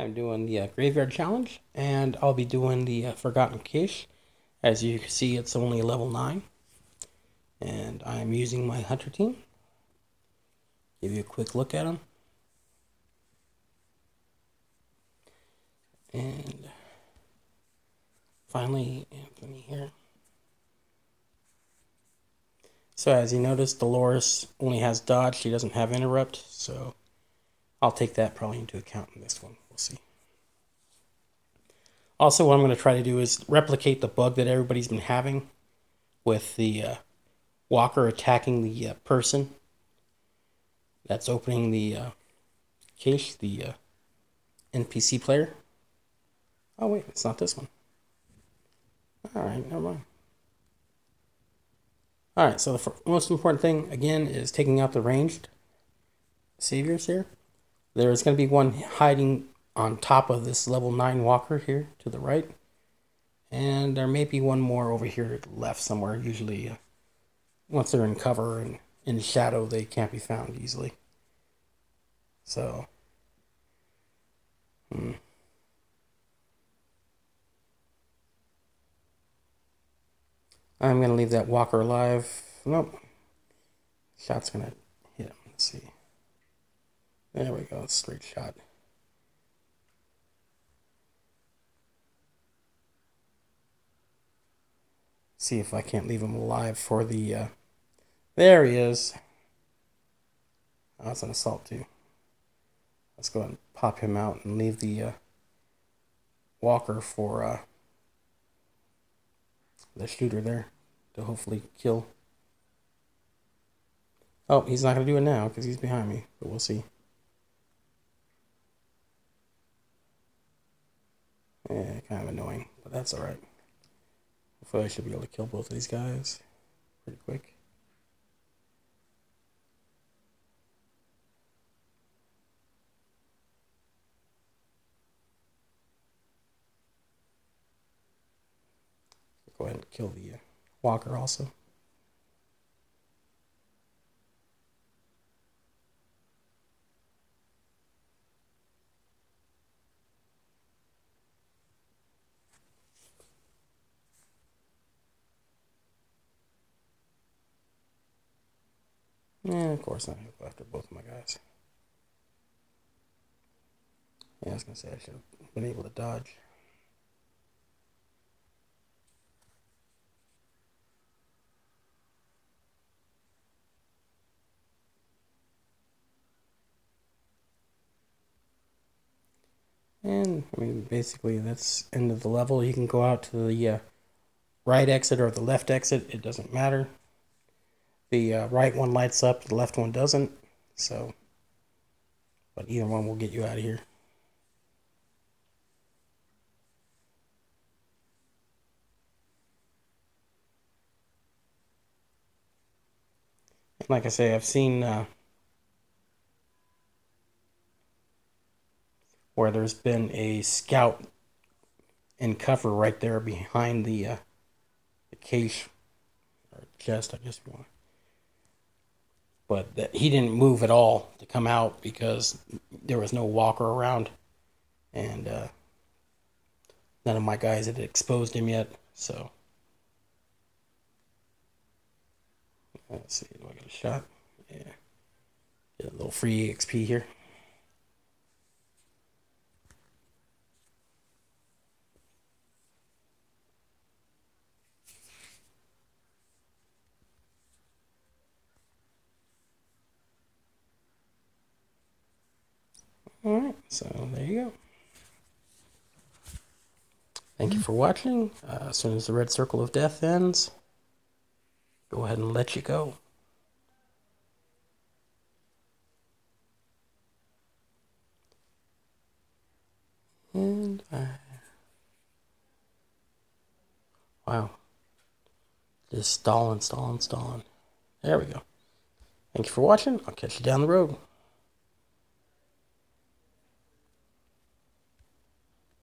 I'm doing the uh, Graveyard Challenge, and I'll be doing the uh, Forgotten Cache. As you can see, it's only level 9. And I'm using my Hunter team. Give you a quick look at them. And finally, Anthony here. So as you notice, Dolores only has dodge. She doesn't have interrupt, so I'll take that probably into account in this one. We'll see. Also, what I'm going to try to do is replicate the bug that everybody's been having with the uh, walker attacking the uh, person that's opening the uh, cache, the uh, NPC player. Oh, wait, it's not this one. Alright, never mind. Alright, so the most important thing, again, is taking out the ranged saviors here. There is going to be one hiding on top of this level 9 walker here to the right. And there may be one more over here left somewhere. Usually, uh, once they're in cover and in shadow, they can't be found easily. So, hmm. I'm going to leave that walker alive. Nope. Shot's going to hit him. Let's see. There we go, straight shot. See if I can't leave him alive for the, uh, there he is. Oh, that's an assault too. Let's go ahead and pop him out and leave the uh, walker for uh, the shooter there to hopefully kill. Oh, he's not going to do it now because he's behind me, but we'll see. Yeah, kind of annoying, but that's alright. Hopefully I should be able to kill both of these guys pretty quick. Go ahead and kill the uh, walker also. And of course, to go after both of my guys. Yeah, I was to say I should have been able to dodge. And, I mean, basically, that's end of the level. You can go out to the uh, right exit or the left exit. It doesn't matter the uh, right one lights up, the left one doesn't. So, but either one will get you out of here. like I say, I've seen uh, where there's been a scout in cover right there behind the uh, the cache or chest, I guess you want but that he didn't move at all to come out because there was no walker around, and uh, none of my guys had exposed him yet. So let's see, do I get a shot? Yeah, get a little free XP here. Alright, so there you go. Thank you for watching. Uh, as soon as the red circle of death ends, go ahead and let you go. And I... Wow. Just stalling, stalling, stalling. There we go. Thank you for watching. I'll catch you down the road.